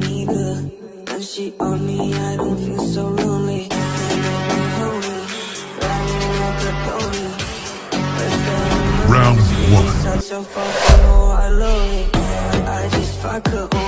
When she on me, I don't feel so lonely. They make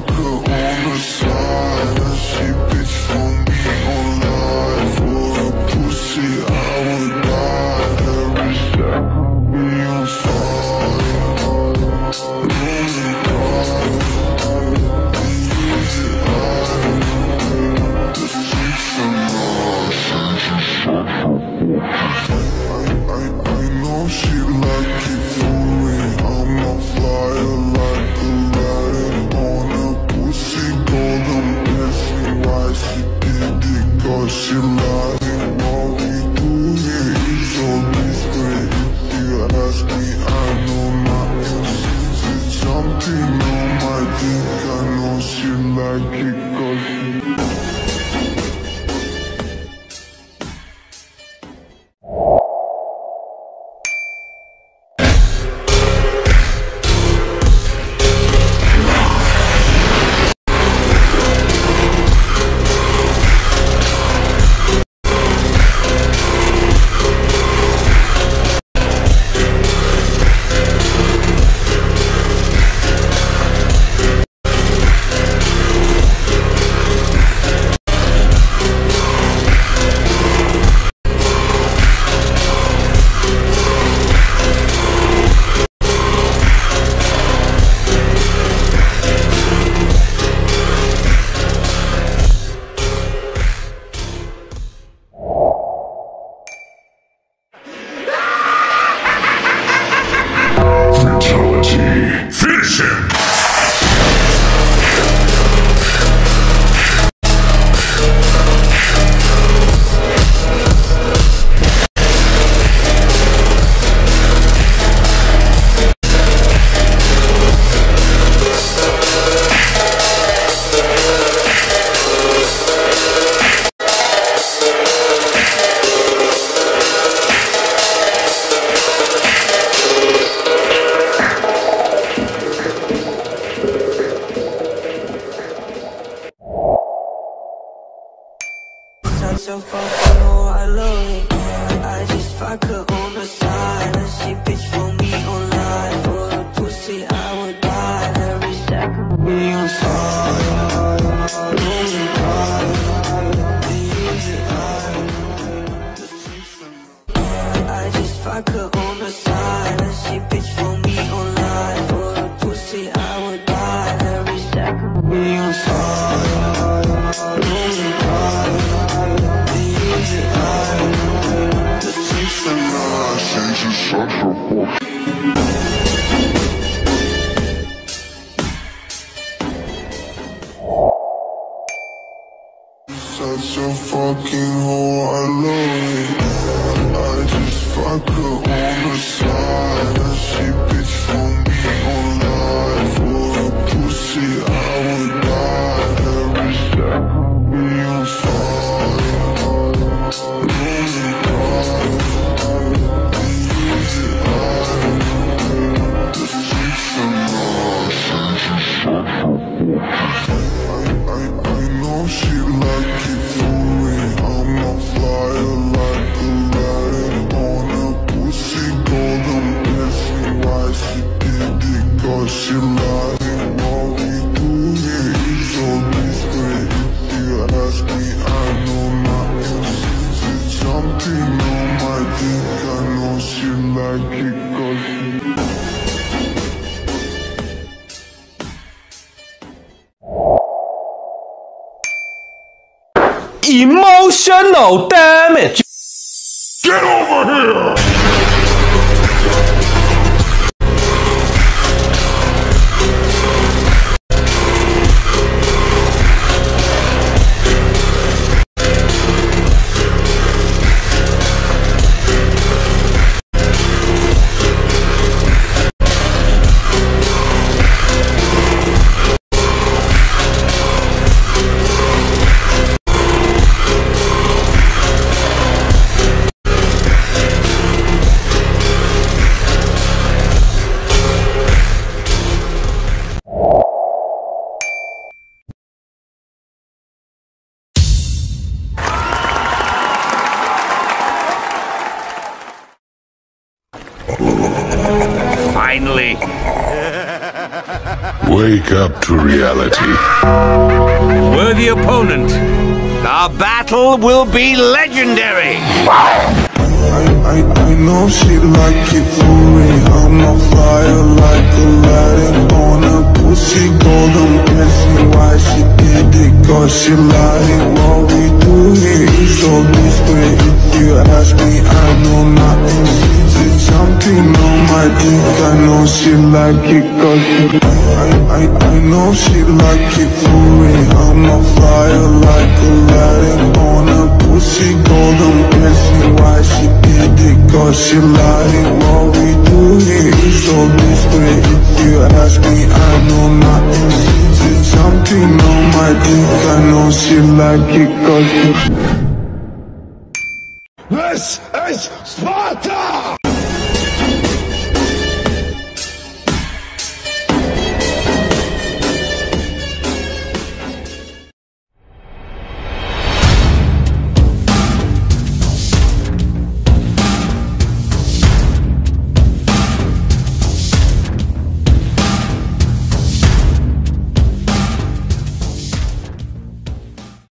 fuck her on the. She Such a fucking hoe, I love it. I just fuck her on the side, and she bitch for me online. For a pussy, I would die every second. Be on fire. Such a fucking hoe, I love it. I just fuck her on the side. She bitch for Emotional damage. Get over here! Finally. Wake up to reality. Worthy opponent. Our battle will be legendary. I, I, I know she like it for me I'm a fire like Aladdin on a pussy golden Why she did it? Cause she So discreet If you ask me, I know nothing She's something on my dick I know she like it cause I, I, I know she like it for me I'm a fire like a Aladdin on a pussy. Golden blessing Why she did it? Cause she lying What we do here is so discreet If you ask me, I know nothing She's something on my dick I know she like it cause she This is Sparta!